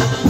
you